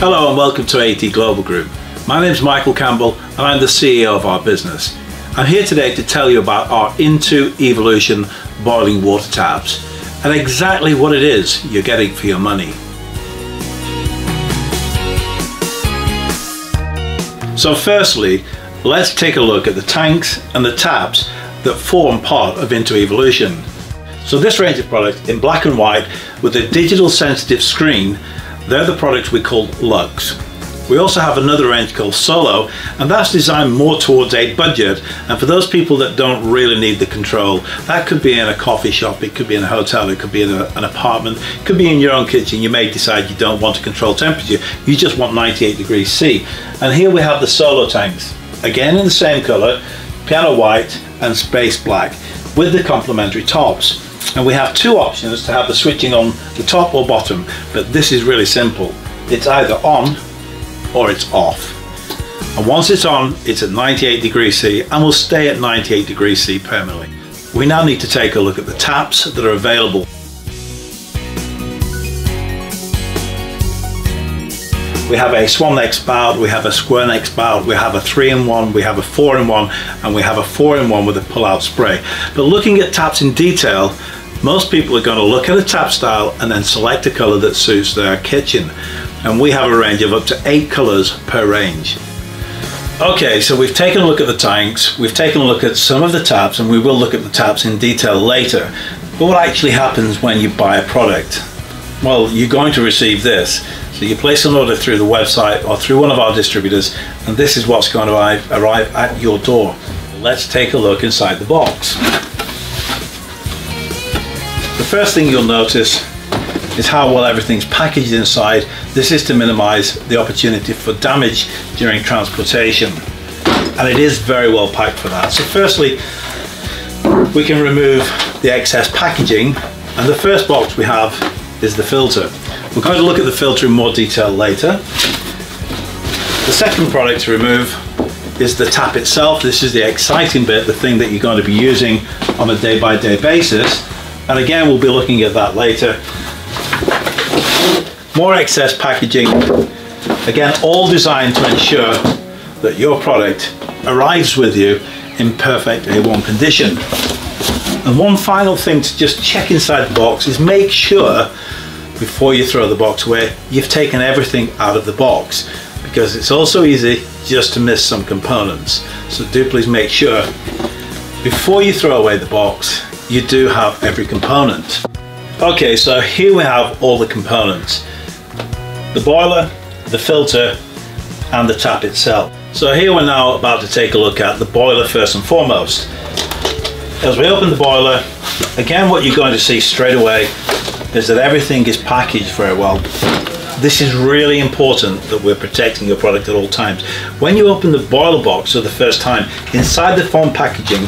Hello and welcome to AET Global Group. My name is Michael Campbell and I'm the CEO of our business. I'm here today to tell you about our INTU Evolution boiling water taps and exactly what it is you're getting for your money. So firstly, let's take a look at the tanks and the taps that form part of INTU Evolution. So this range of products in black and white with a digital sensitive screen they're the products we call Lux. We also have another range called Solo, and that's designed more towards a budget. And for those people that don't really need the control, that could be in a coffee shop, it could be in a hotel, it could be in a, an apartment, it could be in your own kitchen. You may decide you don't want to control temperature, you just want 98 degrees C. And here we have the Solo tanks, again in the same color, piano white and space black, with the complementary tops and we have two options to have the switching on the top or bottom but this is really simple. It's either on or it's off. And once it's on it's at 98 degrees C and will stay at 98 degrees C permanently. We now need to take a look at the taps that are available We have a swan neck spout, we have a square neck spout, we have a three in one, we have a four in one, and we have a four in one with a pull out spray. But looking at taps in detail, most people are going to look at a tap style and then select a color that suits their kitchen. And we have a range of up to eight colors per range. Okay, so we've taken a look at the tanks, we've taken a look at some of the taps, and we will look at the taps in detail later. But what actually happens when you buy a product? Well, you're going to receive this. You place an order through the website or through one of our distributors, and this is what's going to arrive, arrive at your door. Let's take a look inside the box. The first thing you'll notice is how well everything's packaged inside. This is to minimize the opportunity for damage during transportation. And it is very well packed for that. So firstly, we can remove the excess packaging. And the first box we have is the filter. We're going to look at the filter in more detail later. The second product to remove is the tap itself. This is the exciting bit, the thing that you're going to be using on a day-by-day -day basis. And again, we'll be looking at that later. More excess packaging. Again, all designed to ensure that your product arrives with you in perfect A1 condition. And one final thing to just check inside the box is make sure before you throw the box away, you've taken everything out of the box because it's also easy just to miss some components. So do please make sure before you throw away the box, you do have every component. Okay, so here we have all the components. The boiler, the filter, and the tap itself. So here we're now about to take a look at the boiler first and foremost. As we open the boiler, again what you're going to see straight away is that everything is packaged very well. This is really important that we're protecting your product at all times. When you open the boiler box for the first time, inside the foam packaging,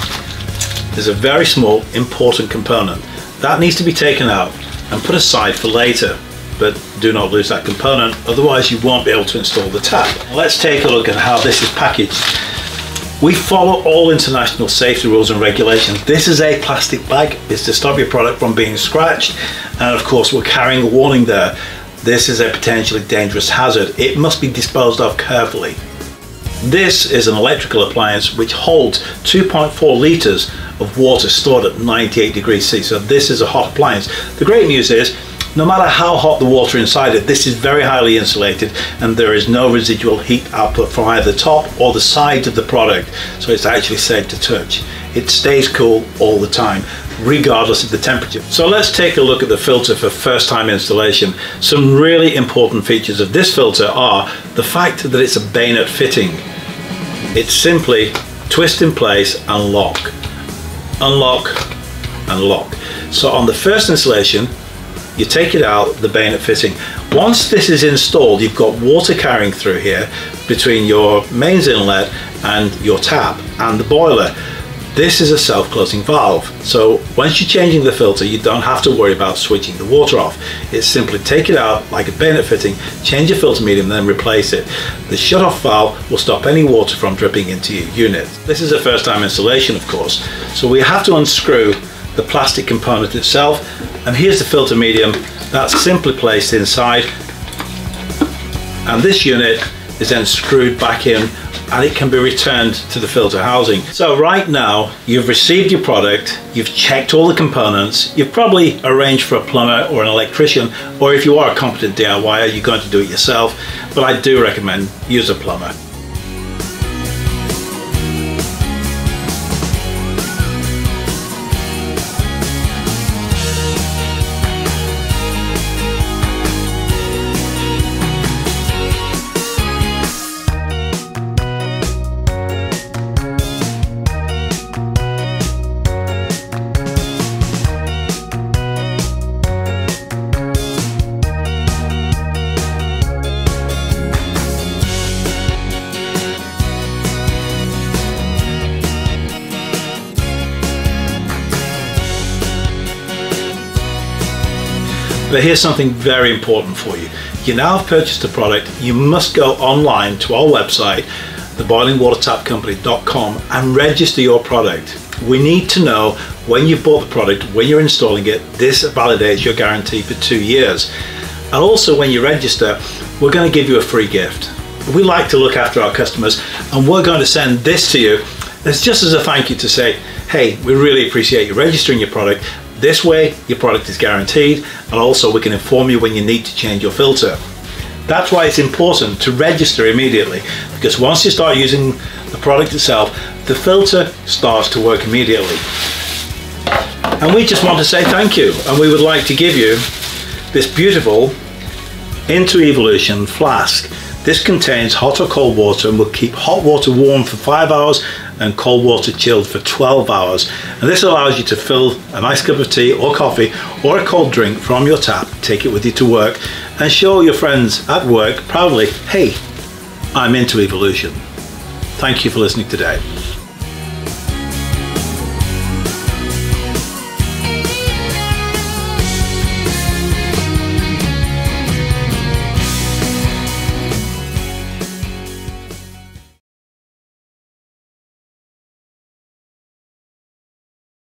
there's a very small important component. That needs to be taken out and put aside for later, but do not lose that component, otherwise you won't be able to install the tap. Let's take a look at how this is packaged. We follow all international safety rules and regulations. This is a plastic bag. It's to stop your product from being scratched. And of course, we're carrying a warning there. This is a potentially dangerous hazard. It must be disposed of carefully. This is an electrical appliance which holds 2.4 litres of water stored at 98 degrees C. So this is a hot appliance. The great news is no matter how hot the water inside it, this is very highly insulated and there is no residual heat output from either the top or the sides of the product, so it's actually safe to touch. It stays cool all the time, regardless of the temperature. So let's take a look at the filter for first time installation. Some really important features of this filter are the fact that it's a bayonet fitting. It's simply twist in place and lock, unlock and lock. So on the first installation, you take it out the bayonet fitting. Once this is installed you've got water carrying through here between your mains inlet and your tap and the boiler. This is a self-closing valve. So once you're changing the filter you don't have to worry about switching the water off. It's simply take it out like a bayonet fitting change your filter medium then replace it. The shut off valve will stop any water from dripping into your unit. This is a first time installation of course. So we have to unscrew the plastic component itself and here's the filter medium that's simply placed inside and this unit is then screwed back in and it can be returned to the filter housing. So right now you've received your product, you've checked all the components, you've probably arranged for a plumber or an electrician or if you are a competent DIYer you're going to do it yourself but I do recommend use a plumber. But here's something very important for you. You now have purchased a product, you must go online to our website, theboilingwatertapcompany.com and register your product. We need to know when you bought the product, when you're installing it, this validates your guarantee for two years. And also when you register, we're going to give you a free gift. We like to look after our customers and we're going to send this to you. It's just as a thank you to say, hey, we really appreciate you registering your product this way, your product is guaranteed, and also we can inform you when you need to change your filter. That's why it's important to register immediately, because once you start using the product itself, the filter starts to work immediately. And we just want to say thank you, and we would like to give you this beautiful INTU Evolution flask. This contains hot or cold water and will keep hot water warm for 5 hours and cold water chilled for 12 hours. And this allows you to fill a nice cup of tea or coffee or a cold drink from your tap, take it with you to work, and show your friends at work proudly, hey, I'm into evolution. Thank you for listening today.